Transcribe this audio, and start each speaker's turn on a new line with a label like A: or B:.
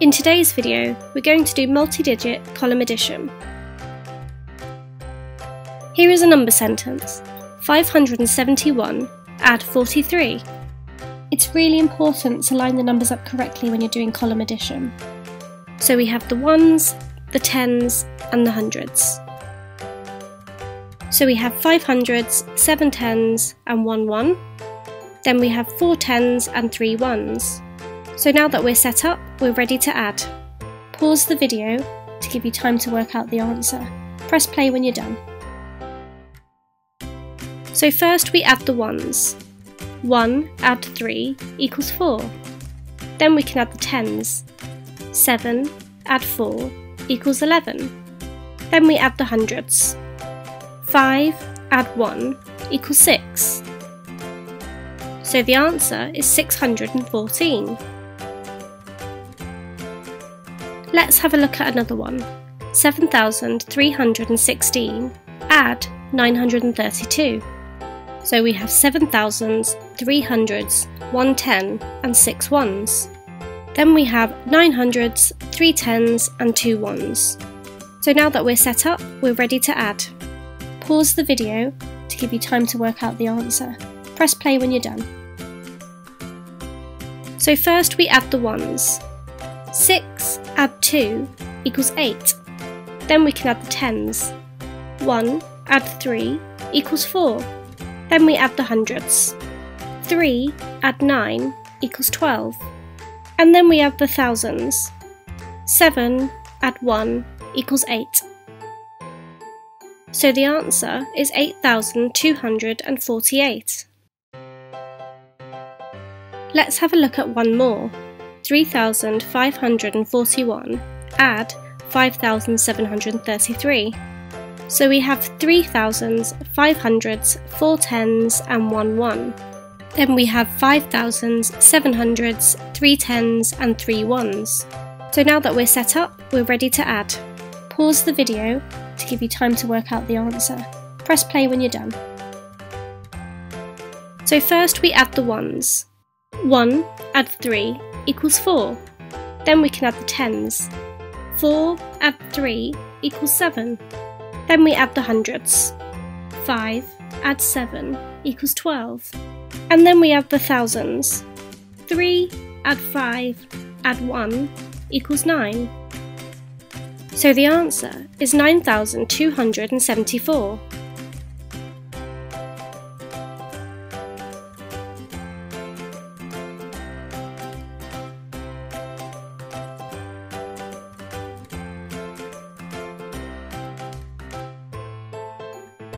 A: In today's video, we're going to do multi-digit column addition. Here is a number sentence, 571 add 43. It's really important to line the numbers up correctly when you're doing column addition. So we have the ones, the tens and the hundreds. So we have five hundreds, seven tens and one one. Then we have four tens and three ones. So now that we're set up, we're ready to add. Pause the video to give you time to work out the answer. Press play when you're done. So first we add the ones. 1 add 3 equals 4. Then we can add the tens. 7 add 4 equals 11. Then we add the hundreds. 5 add 1 equals 6. So the answer is 614. Let's have a look at another one. 7,316 add 932. So we have 7,000s, 300s, 110 and 6 ones. Then we have 900s, 310s and 2 ones. So now that we're set up, we're ready to add. Pause the video to give you time to work out the answer. Press play when you're done. So first we add the ones. 6 add 2 equals 8. Then we can add the tens. 1 add 3 equals 4. Then we add the hundreds. 3 add 9 equals 12. And then we add the thousands. 7 add 1 equals 8. So the answer is 8,248. Let's have a look at one more. 3,541 add 5,733. So we have 3,000s, 500s, 4 tens and 1 1. Then we have 5,000s, 700s, 3 tens and 3 ones. So now that we're set up, we're ready to add. Pause the video to give you time to work out the answer. Press play when you're done. So first we add the ones. 1 add 3 equals 4. Then we can add the tens. 4 add 3 equals 7. Then we add the hundreds. 5 add 7 equals 12. And then we add the thousands. 3 add 5 add 1 equals 9. So the answer is 9,274.